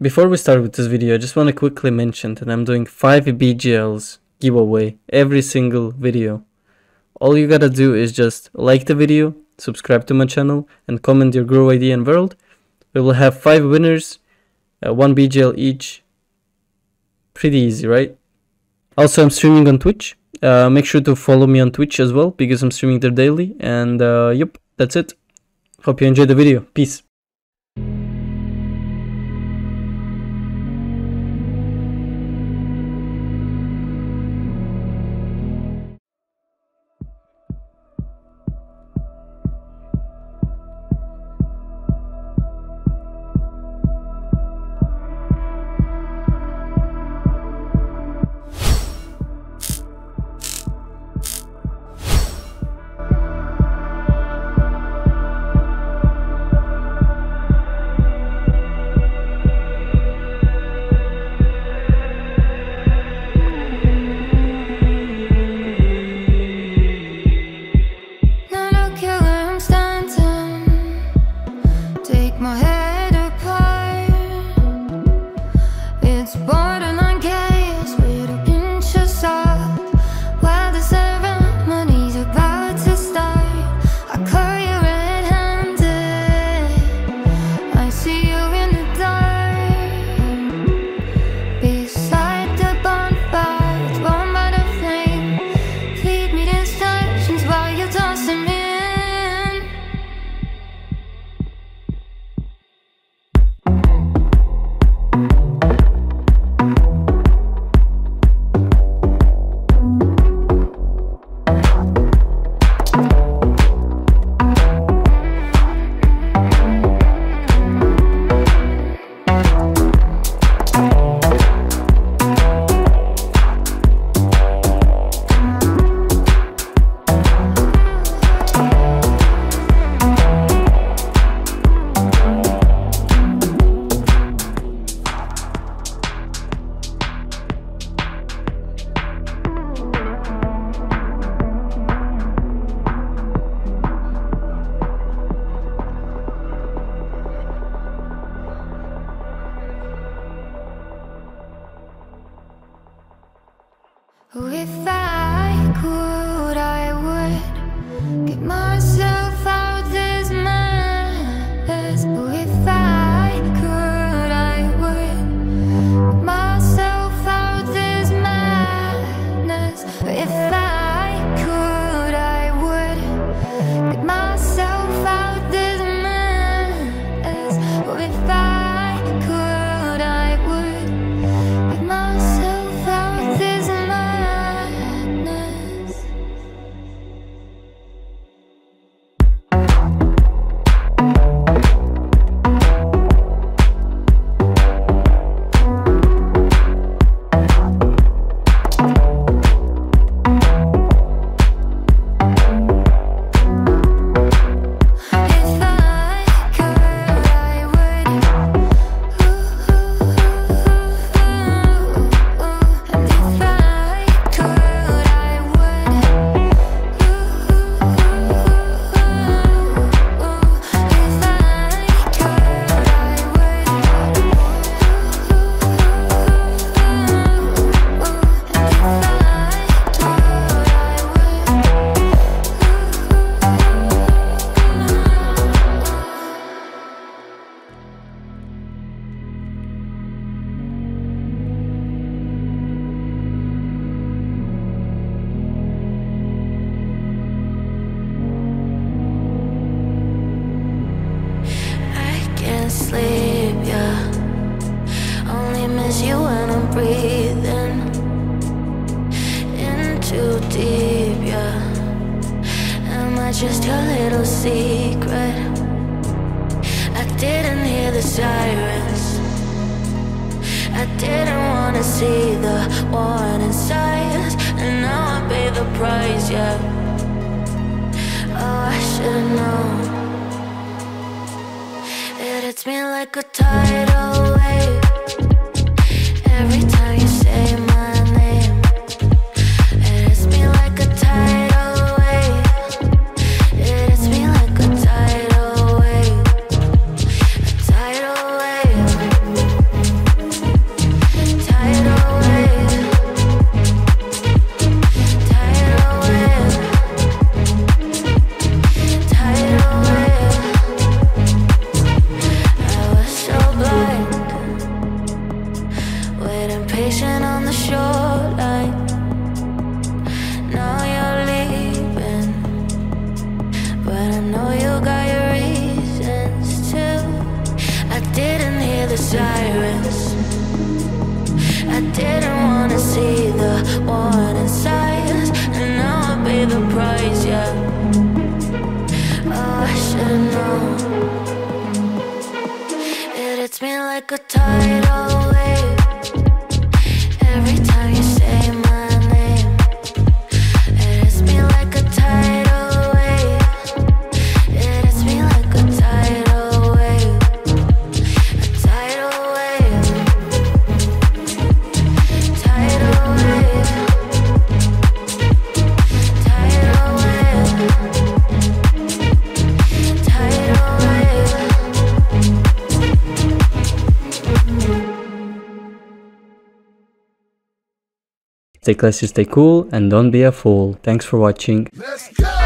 Before we start with this video, I just want to quickly mention that I'm doing 5 BGLs giveaway every single video. All you gotta do is just like the video, subscribe to my channel, and comment your grow ID and world. We will have 5 winners, uh, 1 BGL each. Pretty easy, right? Also, I'm streaming on Twitch. Uh, make sure to follow me on Twitch as well because I'm streaming there daily. And uh, yep, that's it. Hope you enjoyed the video. Peace. My head If I breathing in too deep, yeah. Am I just your little secret? I didn't hear the sirens. I didn't wanna see the warning signs, and now I pay the price, yeah. Oh, I should've known. It hits me like a tidal wave patient on the shoreline. Now you're leaving, but I know you got your reasons too. I didn't hear the sirens. I didn't wanna see the warning signs, and now I pay the price. yeah. Oh, I should've known. It hits me like a tidal wave. Stay classy, stay cool, and don't be a fool. Thanks for watching. Let's go!